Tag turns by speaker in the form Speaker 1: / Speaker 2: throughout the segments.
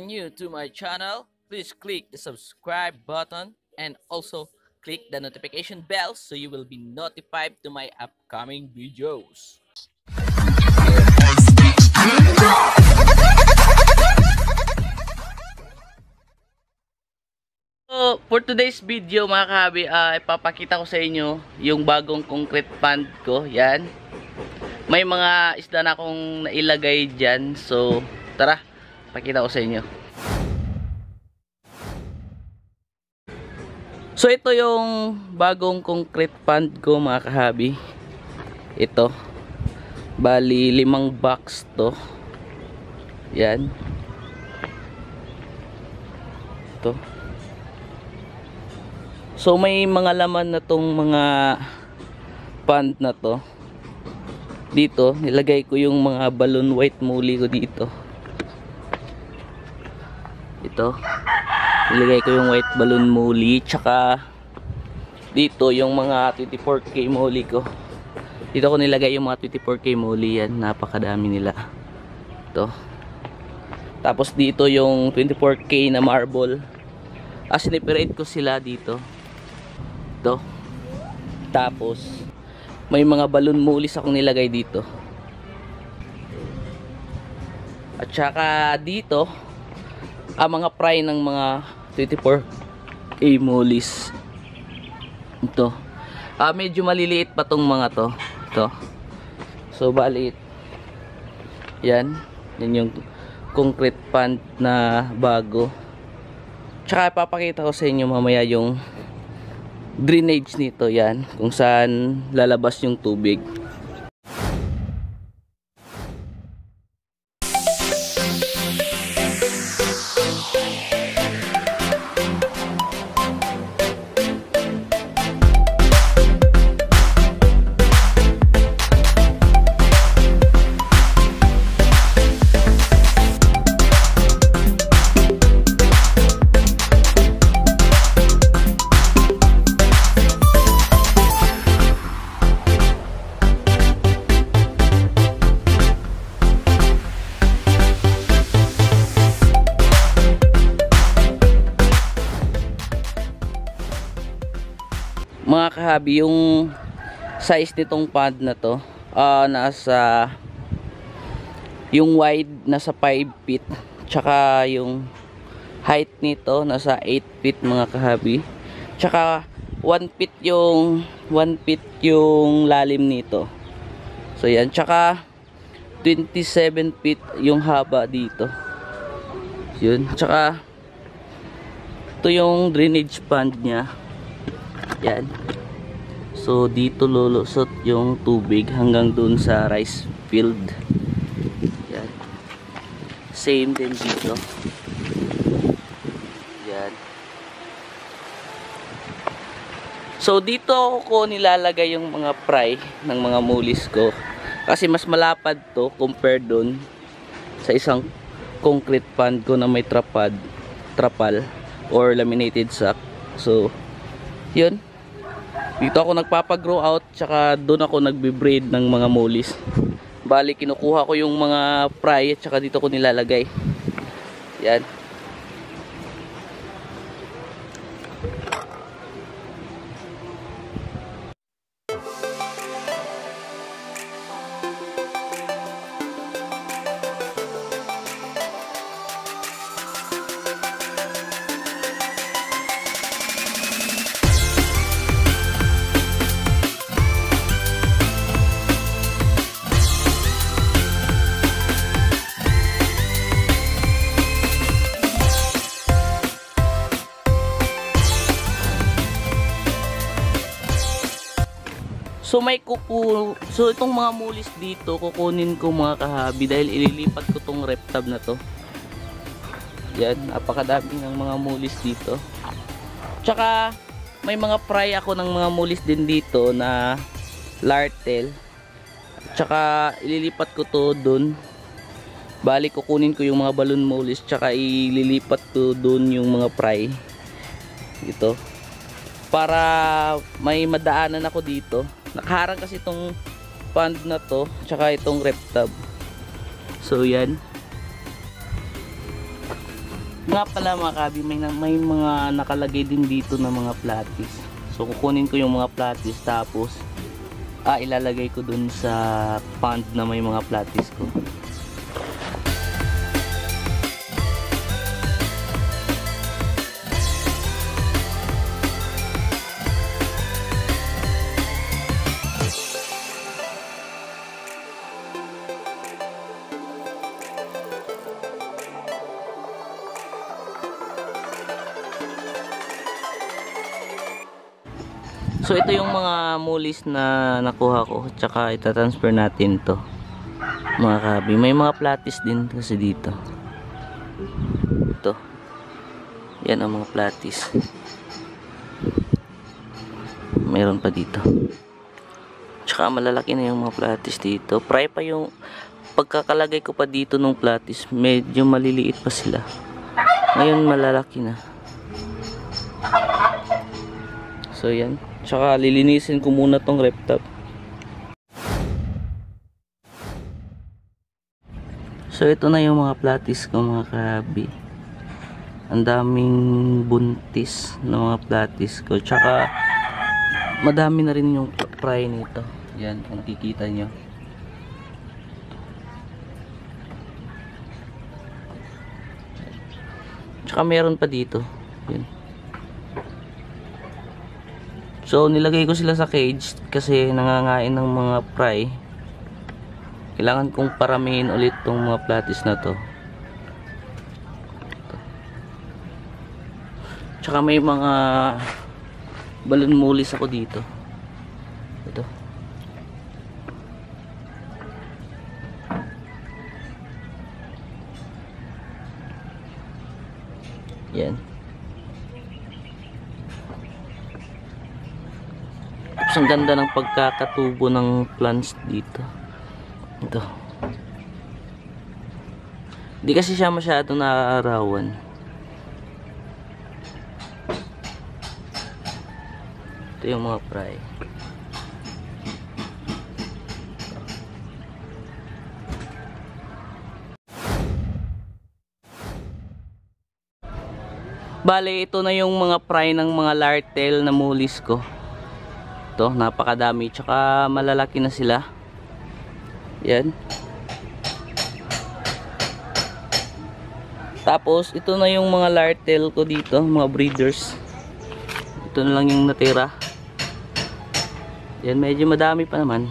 Speaker 1: new to my channel, please click the subscribe button and also click the notification bell so you will be notified to my upcoming videos. So, for today's video mga kahabi, ah, ipapakita ko sa inyo yung bagong concrete pond ko. Yan. May mga isda na akong nailagay dyan. So, tara, pakita ko sa inyo. So, ito yung bagong concrete pond ko mga kahabi. Ito. Bali, limang box to. Yan. Ito. So may mga laman na tong mga pond na to. Dito, nilagay ko yung mga balloon white muli ko dito. Ito. Nilagay ko yung white balloon muli. Tsaka dito yung mga 24k muli ko. Dito ko nilagay yung mga 24k muli yan. Napakadami nila. Ito. Tapos dito yung 24k na marble. Ah, siniperate ko sila dito dito tapos may mga balloon mulis akong nilagay dito at saka dito ang mga pry ng mga 24 a mulis ito. Ah, medyo maliliit pa tong mga to. Ito. So bali yan. Yan yung concrete pond na bago. Tsaka ipapakita ko sa inyo mamaya yung drainage nito yan. Kung saan lalabas yung tubig kahabi yung size nitong pond na to uh, nasa yung wide nasa 5 feet tsaka yung height nito nasa 8 feet mga kahabi. Tsaka 1 feet yung 1 feet yung lalim nito. So yan. Tsaka 27 feet yung haba dito. Yun. Tsaka ito yung drainage pond nya yan. So dito lulusot yung tubig hanggang dun sa rice field. Yan. Same din dito. Yan. So dito ko nilalagay yung mga fry ng mga mulis ko. Kasi mas malapad to compared dun sa isang concrete pond ko na may trapad, trapal or laminated sack. So yun dito ako nagpapag-grow out tsaka doon ako nagbe-breed ng mga molis. Bali kinukuha ko yung mga fry at tsaka dito ko nilalagay. Yan So may kuku So itong mga mulis dito kukunin ko mga kahabi dahil ililipat ko tong reptab na to. Yan, napakadami ng mga mulis dito. Tsaka may mga fry ako ng mga mulis din dito na lartel. Tsaka ililipat ko to doon. Bali kukunin ko yung mga balloon mulis tsaka ililipat ko doon yung mga fry. Ito. Para may madaanan ako dito nakaharang kasi itong pond na to tsaka itong rep tub so yan Nga pala mga kabi, may, may mga nakalagay din dito na mga platis. So kukunin ko yung mga platis tapos ah, ilalagay ko dun sa pond na may mga platis ko. So ito yung mga mulis na nakuha ko tsaka itatransfer natin to mga kabi. May mga platis din kasi dito. Ito. Yan ang mga platis. Meron pa dito. Tsaka malalaki na yung mga platis dito. Pry pa yung pagkakalagay ko pa dito nung platis, medyo maliliit pa sila. Ngayon malalaki na. So yan. Tsaka lilinisin ko muna tong rep. So ito na yung mga platis ko mga kabi. Ang daming buntis na mga platis ko. Tsaka madami na rin yung fry nito. Yan, kung nakikita nyo. Tsaka meron pa dito. Yan. So, nilagay ko sila sa cage kasi nangangain ng mga fry. Kailangan kong paramihin ulit tong mga platis na to. Tsaka may mga balon mulis ako dito. Ito. Yan. Tapos ang ganda ng pagkakatubo ng plants dito. Ito. Hindi kasi siya masyado naaarawan. Ito yung mga fry. Bale, ito na yung mga fry ng mga lartail na mulis ko. Ito, napakadami. Tsaka malalaki na sila. Yan. Tapos, ito na yung mga lartail ko dito, mga breeders. Ito na lang yung natira. Yan, medyo madami pa naman.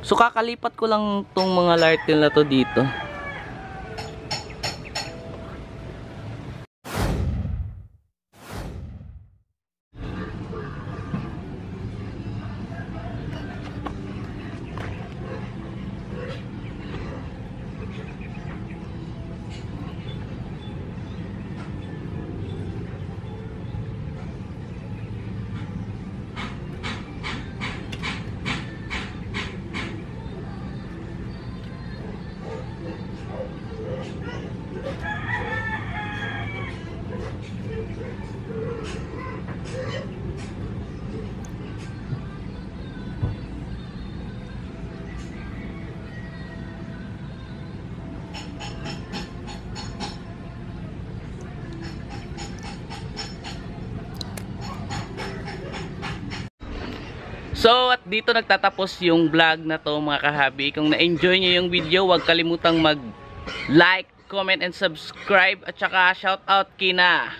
Speaker 1: So, kakalipat ko lang tong mga lartail na to dito. So at dito nagtatapos yung vlog na to mga kahabi. Kung na-enjoy nyo yung video, huwag kalimutang mag like, comment, and subscribe. At saka shout out kina.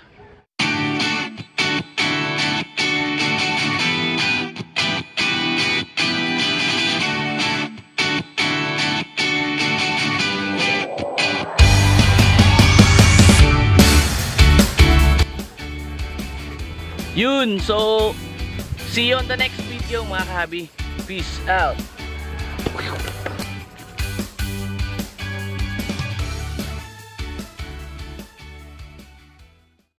Speaker 1: Yun, so see you on the next video mga kahabi. Peace out.